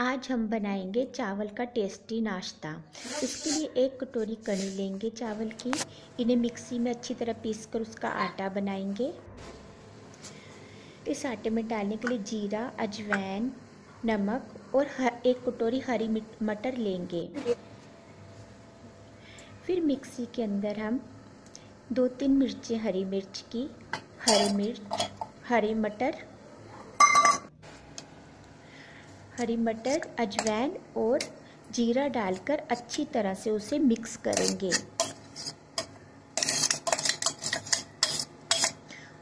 आज हम बनाएँगे चावल का टेस्टी नाश्ता। इसके लिए एक कटोरी कणी लेंगे चावल की। इन्हें मिक्सी में अच्छी तरह पीस कर उसका आटा बनाएँगे। इस आटे में डालने के लिए जीरा अजवाइन नमक और हर एक कटोरी हरी मटर लेंगे। फिर मिक्सी के अंदर हम दो तीन मिर्चें हरी मिर्च की, हरी मिर्च, हरी मटर हरी मटर, अजवैन और जीरा डालकर अच्छी तरह से उसे मिक्स करेंगे।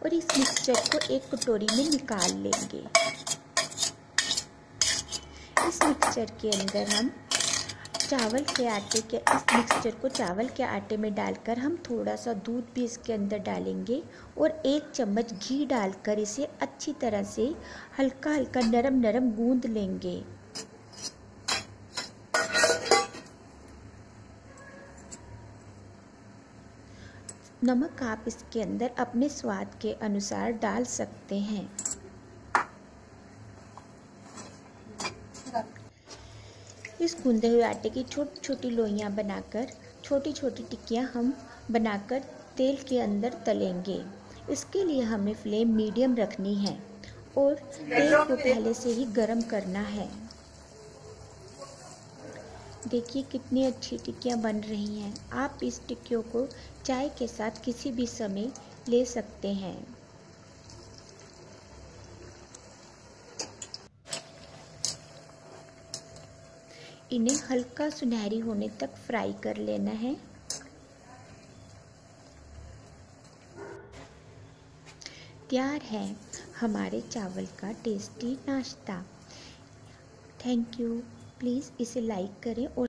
और इस मिक्सचर को एक कटोरी में निकाल लेंगे। इस मिक्सचर के अंदर हम चावल के आटे के, इस मिक्सचर को चावल के आटे में डालकर हम थोड़ा सा दूध भी इसके अंदर डालेंगे और एक चम्मच घी डालकर इसे अच्छी तरह से हल्का हल्का नरम नरम गूंद लेंगे। नमक आप इसके अंदर अपने स्वाद के अनुसार डाल सकते हैं। इस गूंदे हुए आटे की छोटी छोटी लोइयाँ बनाकर, छोटी छोटी टिक्कियाँ हम बनाकर तेल के अंदर तलेंगे। इसके लिए हमें फ्लेम मीडियम रखनी है और तेल को पहले से ही गर्म करना है। देखिए कितनी अच्छी टिक्कियाँ बन रही हैं। आप इस टिक्कियों को चाय के साथ किसी भी समय ले सकते हैं। इन्हें हल्का सुनहरी होने तक फ्राई कर लेना है। तैयार है हमारे चावल का टेस्टी नाश्ता। थैंक यू प्लीज़ इसे लाइक करें और